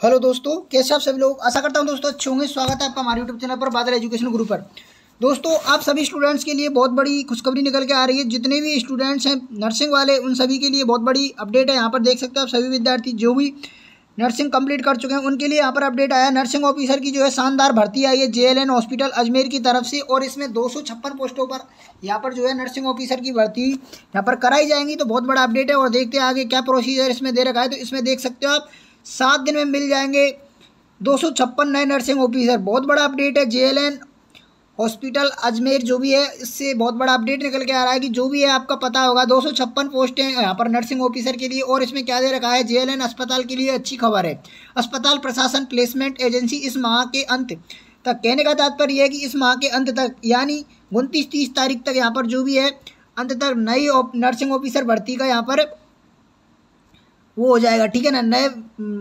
Hello दोस्तों, कैसे आप सभी लोग? आशा करता हूँ दोस्तों अच्छे होंगे। स्वागत है आपका हमारे यूट्यूब चैनल पर, बादल एजुकेशन ग्रुप पर। दोस्तों, आप सभी स्टूडेंट्स के लिए बहुत बड़ी खुशखबरी निकल के आ रही है। जितने भी स्टूडेंट्स हैं नर्सिंग वाले, उन सभी के लिए बहुत बड़ी अपडेट है। यहाँ पर देख सकते हो आप सभी विद्यार्थी जो भी नर्सिंग कंप्लीट कर चुके हैं, उनके लिए यहाँ पर अपडेट आया। नर्सिंग ऑफिसर की जो है शानदार भर्ती आई है जेएलएन हॉस्पिटल अजमेर की तरफ़ से, और इसमें दो सौ छप्पन पोस्टों पर यहाँ पर जो है नर्सिंग ऑफिसर की भर्ती यहाँ पर कराई जाएँगी। तो बहुत बड़ा अपडेट है, और देखते हैं आगे क्या प्रोसीजर इसमें दे रखा है। तो इसमें देख सकते हो आप सात दिन में मिल जाएँगे। दो सौ छप्पन नए नर्सिंग ऑफिसर बहुत बड़ा अपडेट है जेएलएन हॉस्पिटल अजमेर जो भी है, इससे बहुत बड़ा अपडेट निकल के आ रहा है कि जो भी है आपका पता होगा। दो सौ छप्पन पोस्टें यहाँ पर नर्सिंग ऑफिसर के लिए और इसमें क्या दे रखा है? जेएलएन अस्पताल के लिए अच्छी खबर है। अस्पताल प्रशासन प्लेसमेंट एजेंसी इस माह के अंत तक, कहने का तात्पर्य है कि इस माह के अंत तक, यानी उनतीस तीस तारीख तक यहाँ पर जो भी है अंत तक नई नर्सिंग ऑफिसर भर्ती का यहाँ पर वो हो जाएगा, ठीक है ना? नए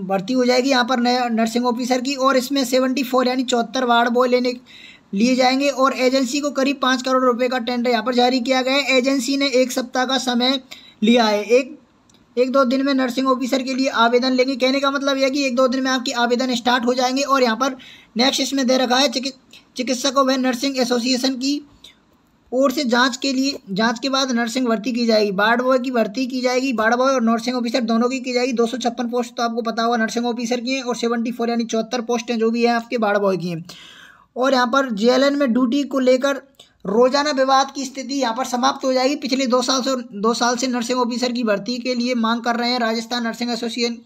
भर्ती हो जाएगी यहाँ पर नए नर्सिंग ऑफिसर की और इसमें सेवेंटी फोर यानी चौहत्तर वार्ड बॉय लेने लिए जाएँगे और एजेंसी को करीब पाँच करोड़ रुपए का टेंडर यहाँ पर जारी किया गया है। एजेंसी ने एक सप्ताह का समय लिया है। एक एक दो दिन में नर्सिंग ऑफिसर के लिए आवेदन लेंगे। कहने का मतलब यह कि एक दो दिन में आपकी आवेदन स्टार्ट हो जाएँगे और यहाँ पर नेक्स्ट इसमें दे रखा है चिकित्सकों व नर्सिंग एसोसिएशन की ओर से जाँच के लिए, जाँच के बाद नर्सिंग भर्ती की जाएगी। बार्ड बॉय की भर्ती की जाएगी। बार्ड बॉय और नर्सिंग ऑफिसर दोनों की की जाएगी। दो सौ छप्पन पोस्ट तो आपको पता होगा नर्सिंग ऑफिसर की हैं और सेवेंटी फोर यानी चौहत्तर पोस्ट हैं जो भी हैं आपके बार्ड बॉय की हैं। और यहाँ पर जेएलएन में ड्यूटी को लेकर रोज़ाना विवाद की स्थिति यहाँ पर समाप्त हो जाएगी। पिछले दो साल से, दो साल से नर्सिंग ऑफिसर की भर्ती के लिए मांग कर रहे हैं राजस्थान नर्सिंग एसोसिएशन।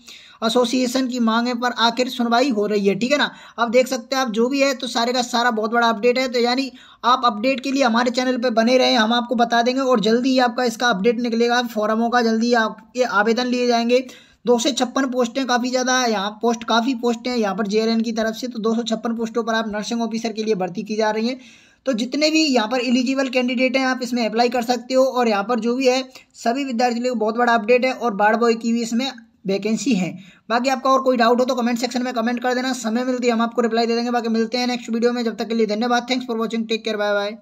एसोसिएशन की मांगे पर आखिर सुनवाई हो रही है, ठीक है ना? अब देख सकते हैं आप, जो भी है तो सारे का सारा बहुत बड़ा अपडेट है तो यानी आप अपडेट के लिए हमारे चैनल पर बने रहें, हम आपको बता देंगे और जल्दी ही आपका इसका अपडेट निकलेगा। फॉरमों का जल्दी आपके आवेदन लिए जाएँगे। दो सौ छप्पन पोस्टें काफ़ी ज़्यादा है, यहाँ पोस्ट काफ़ी पोस्टें हैं, यहाँ पर जेआरएन की तरफ़ से तो दो सौ छप्पन पोस्टों पर आप नर्सिंग ऑफिसर के लिए भर्ती की जा रही हैं। तो जितने भी यहाँ पर एलिजिबल कैंडिडेट हैं, आप इसमें अप्लाई कर सकते हो और यहाँ पर जो भी है, सभी विद्यार्थियों के बहुत बड़ा अपडेट है और बाढ़ बॉय की भी इसमें वैकेंसी है। बाकी आपका और कोई डाउट हो तो कमेंट सेक्शन में कमेंट कर देना। समय मिलती है, हम आपको रिप्लाई दे देंगे। बाकी मिलते हैं नेक्स्ट वीडियो में। जब तक के लिए धन्यवाद। Thanks for watching take care bye bye